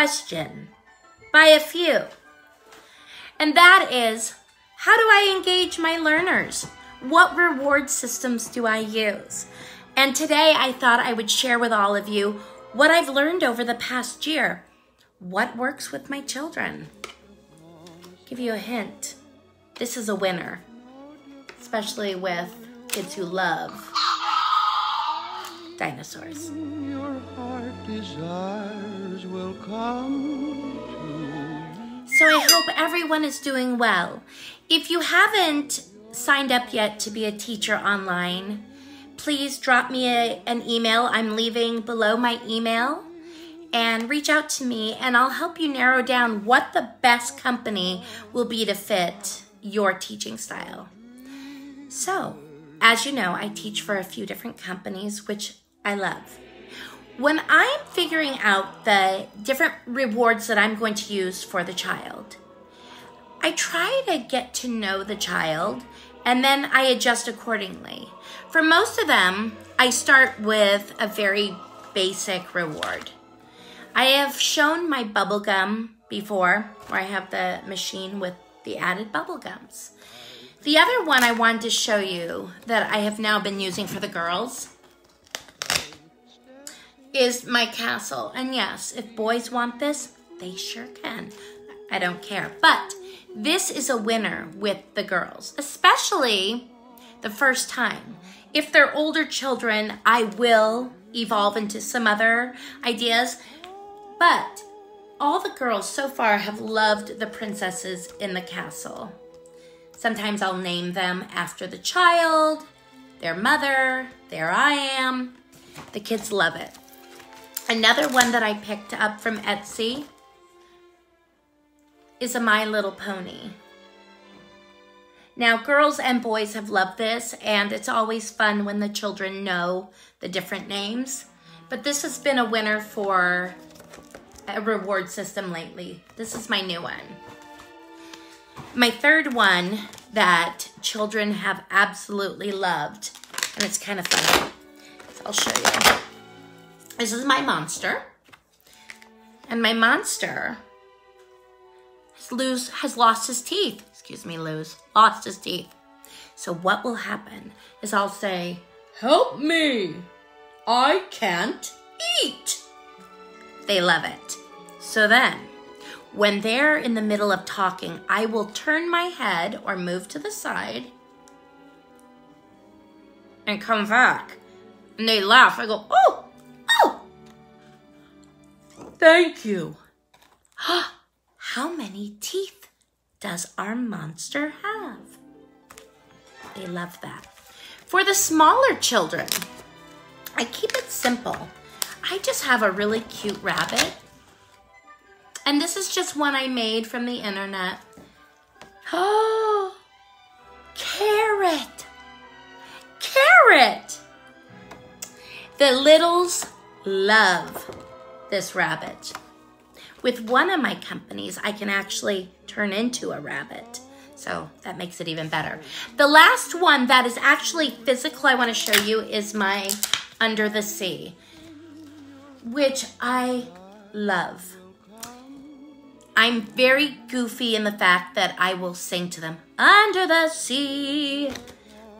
question by a few. And that is how do I engage my learners? What reward systems do I use? And today I thought I would share with all of you what I've learned over the past year. What works with my children? Give you a hint. This is a winner, especially with kids who love dinosaurs. Your heart desires will come so I hope everyone is doing well. If you haven't signed up yet to be a teacher online, please drop me a, an email. I'm leaving below my email and reach out to me and I'll help you narrow down what the best company will be to fit your teaching style. So, as you know, I teach for a few different companies, which I love. When I'm figuring out the different rewards that I'm going to use for the child, I try to get to know the child and then I adjust accordingly. For most of them, I start with a very basic reward. I have shown my bubble gum before, where I have the machine with the added bubble gums. The other one I wanted to show you that I have now been using for the girls is my castle. And yes, if boys want this, they sure can. I don't care. But this is a winner with the girls, especially the first time. If they're older children, I will evolve into some other ideas. But all the girls so far have loved the princesses in the castle. Sometimes I'll name them after the child, their mother, there I am. The kids love it. Another one that I picked up from Etsy is a My Little Pony. Now, girls and boys have loved this, and it's always fun when the children know the different names. But this has been a winner for a reward system lately. This is my new one. My third one that children have absolutely loved, and it's kind of funny. I'll show you. This is my monster. And my monster has, lose, has lost his teeth. Excuse me, lose. Lost his teeth. So what will happen is I'll say, help me. I can't eat. They love it. So then, when they're in the middle of talking, I will turn my head or move to the side and come back. And they laugh. I go, oh, Thank you. How many teeth does our monster have? They love that. For the smaller children, I keep it simple. I just have a really cute rabbit. And this is just one I made from the internet. Oh, carrot. Carrot. The littles love this rabbit. With one of my companies, I can actually turn into a rabbit. So that makes it even better. The last one that is actually physical I want to show you is my Under the Sea, which I love. I'm very goofy in the fact that I will sing to them, Under the Sea,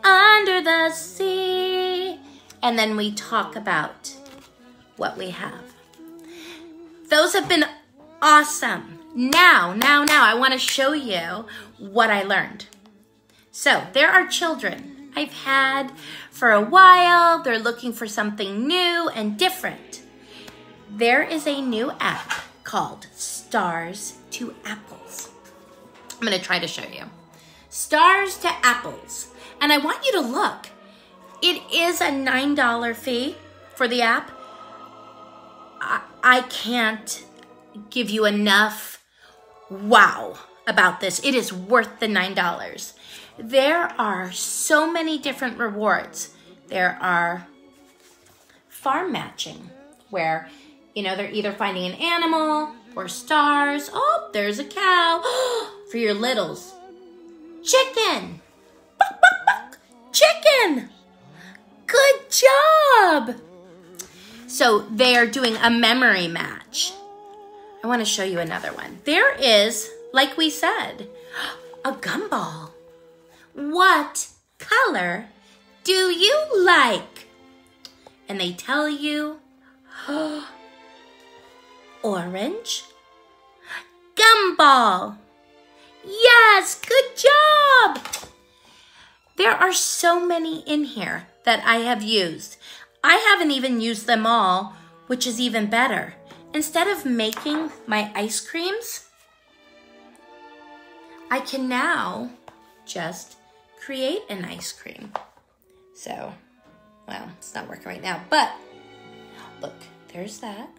Under the Sea. And then we talk about what we have. Those have been awesome. Now, now, now, I want to show you what I learned. So there are children I've had for a while. They're looking for something new and different. There is a new app called Stars 2 Apples. I'm going to try to show you. Stars 2 Apples. And I want you to look. It is a $9 fee for the app. I, I can't give you enough wow about this. It is worth the $9. There are so many different rewards. There are farm matching, where, you know, they're either finding an animal or stars. Oh, there's a cow for your littles. Chicken. Chicken. Good job. So they are doing a memory match. I want to show you another one. There is, like we said, a gumball. What color do you like? And they tell you orange gumball. Yes, good job. There are so many in here that I have used. I haven't even used them all, which is even better. Instead of making my ice creams, I can now just create an ice cream. So, well, it's not working right now, but look, there's that.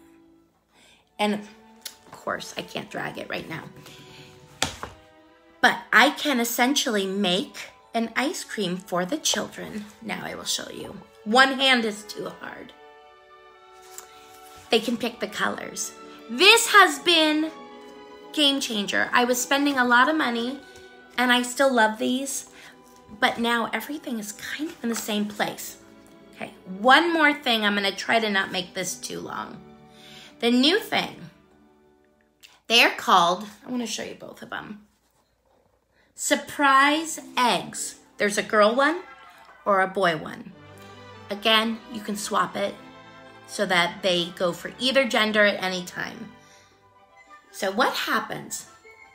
And of course, I can't drag it right now. But I can essentially make an ice cream for the children. Now I will show you. One hand is too hard. They can pick the colors. This has been game changer. I was spending a lot of money and I still love these, but now everything is kind of in the same place. Okay, one more thing. I'm gonna try to not make this too long. The new thing, they are called, I wanna show you both of them. Surprise eggs. There's a girl one or a boy one. Again, you can swap it so that they go for either gender at any time. So what happens?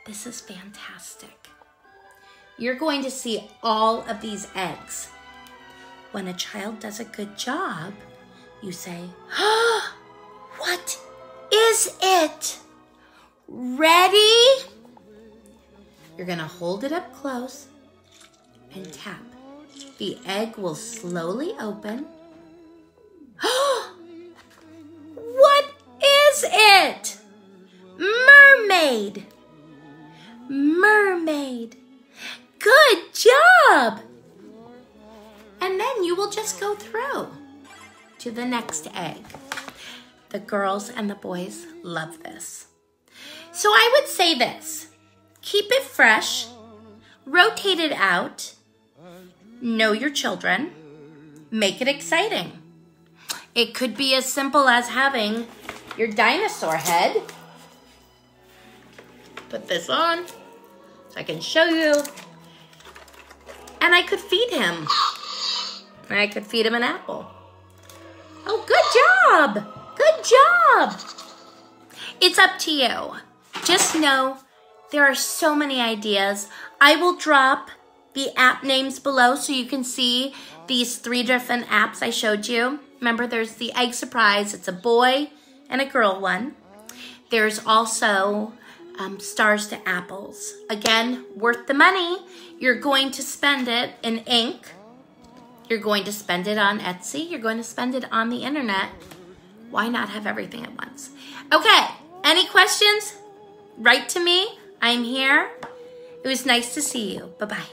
This is fantastic. You're going to see all of these eggs. When a child does a good job, you say, oh, what is it? Ready? You're gonna hold it up close and tap. The egg will slowly open. what is it? Mermaid. Mermaid. Good job. And then you will just go through to the next egg. The girls and the boys love this. So I would say this keep it fresh, rotate it out, know your children, make it exciting. It could be as simple as having your dinosaur head. Put this on so I can show you. And I could feed him. I could feed him an apple. Oh, good job. Good job. It's up to you. Just know there are so many ideas. I will drop the app names below so you can see these three different apps I showed you. Remember, there's the Egg Surprise. It's a boy and a girl one. There's also um, Stars 2 Apples. Again, worth the money. You're going to spend it in ink. You're going to spend it on Etsy. You're going to spend it on the internet. Why not have everything at once? Okay, any questions? Write to me. I'm here. It was nice to see you. Bye-bye.